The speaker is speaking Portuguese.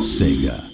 Sega.